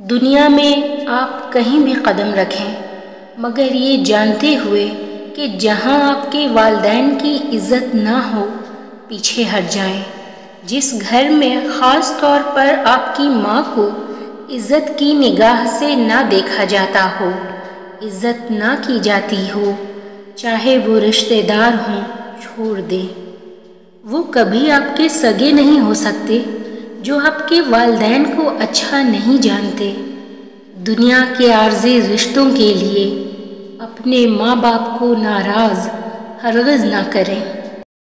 दुनिया में आप कहीं भी कदम रखें, मगर ये जानते हुए कि जहाँ आपके वालदेन की इज़्ज़त ना हो, पीछे हट जाएँ। जिस घर में ख़ास तौर पर आपकी माँ को इज़्ज़त की निगाह से ना देखा जाता हो, इज़्ज़त ना की जाती हो, चाहे वो रिश्तेदार हों, छोड़ दें वो कभी आपके सगे नहीं हो सकते जो आपके वालदेन को अच्छा नहीं जानते। दुनिया के आर्जी रिश्तों के लिए अपने माँ बाप को नाराज़ हरगज़ ना करें।